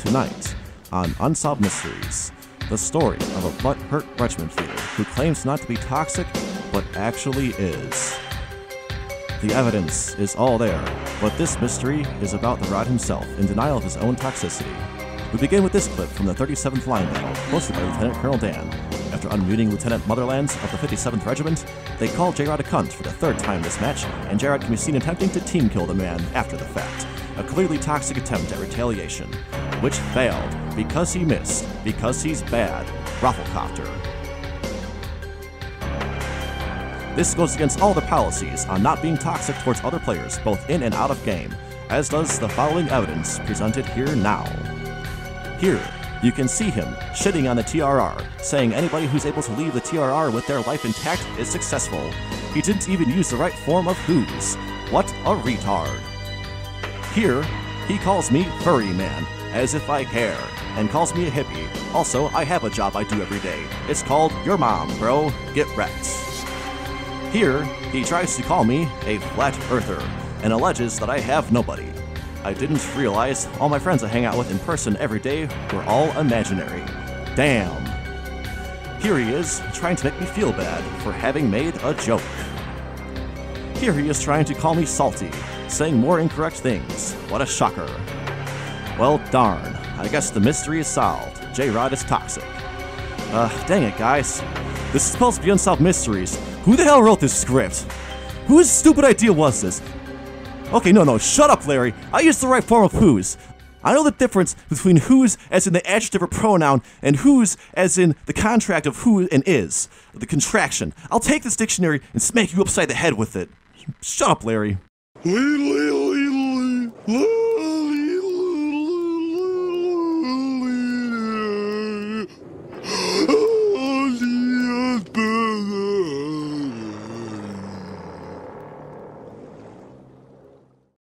tonight on Unsolved Mysteries, the story of a butt-hurt Richmond feeder who claims not to be toxic, but actually is. The evidence is all there, but this mystery is about the rod himself in denial of his own toxicity. We begin with this clip from the 37th Line Battle, hosted by Lieutenant Colonel Dan. After unmuting Lieutenant Motherlands of the 57th Regiment, they call J-Rod a cunt for the third time this match, and J-Rod can be seen attempting to team kill the man after the fact. A clearly toxic attempt at retaliation, which failed because he missed, because he's bad. Rafflecopter. This goes against all the policies on not being toxic towards other players, both in and out of game, as does the following evidence presented here now. Here, you can see him shitting on the TRR, saying anybody who's able to leave the TRR with their life intact is successful. He didn't even use the right form of who's. What a retard. Here, he calls me Furry Man, as if I care, and calls me a hippie. Also, I have a job I do every day. It's called Your Mom, bro. Get wrecked. Here, he tries to call me a flat earther and alleges that I have nobody. I didn't realize all my friends I hang out with in person every day were all imaginary. Damn. Here he is, trying to make me feel bad for having made a joke. Here he is trying to call me salty, saying more incorrect things. What a shocker. Well, darn. I guess the mystery is solved. J Rod is toxic. Uh, dang it, guys. This is supposed to be Unsolved Mysteries. Who the hell wrote this script? Whose stupid idea was this? Okay, no, no, shut up, Larry. I used the right form of whose. I know the difference between whose as in the adjective or pronoun and whose as in the contract of who and is, the contraction. I'll take this dictionary and smack you upside the head with it. Shut up, Larry. Lee, lee, lee, lee, lee.